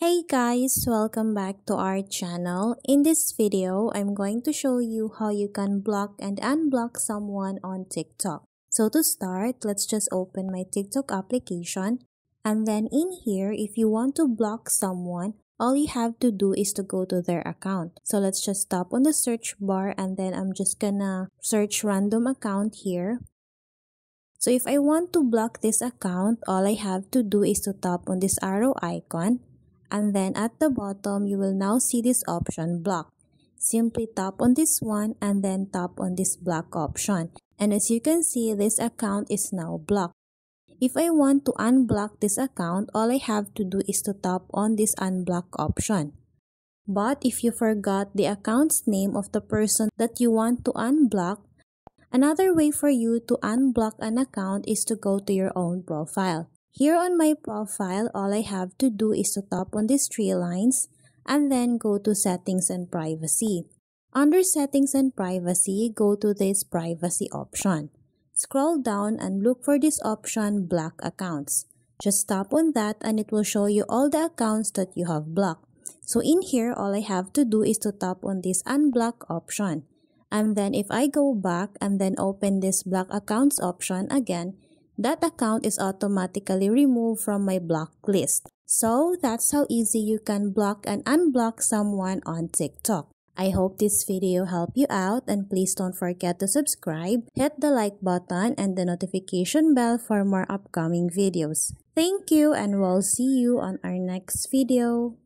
Hey guys, welcome back to our channel. In this video, I'm going to show you how you can block and unblock someone on TikTok. So to start, let's just open my TikTok application. And then in here, if you want to block someone, all you have to do is to go to their account. So let's just tap on the search bar and then I'm just gonna search random account here. So if I want to block this account, all I have to do is to tap on this arrow icon and then at the bottom you will now see this option block. Simply tap on this one and then tap on this block option. And as you can see, this account is now blocked. If I want to unblock this account, all I have to do is to tap on this unblock option. But if you forgot the account's name of the person that you want to unblock, another way for you to unblock an account is to go to your own profile. Here on my profile, all I have to do is to tap on these three lines and then go to settings and privacy. Under settings and privacy, go to this privacy option. Scroll down and look for this option block accounts. Just tap on that and it will show you all the accounts that you have blocked. So in here, all I have to do is to tap on this unblock option. And then if I go back and then open this block accounts option again, that account is automatically removed from my block list. So that's how easy you can block and unblock someone on TikTok. I hope this video helped you out and please don't forget to subscribe, hit the like button and the notification bell for more upcoming videos. Thank you and we'll see you on our next video.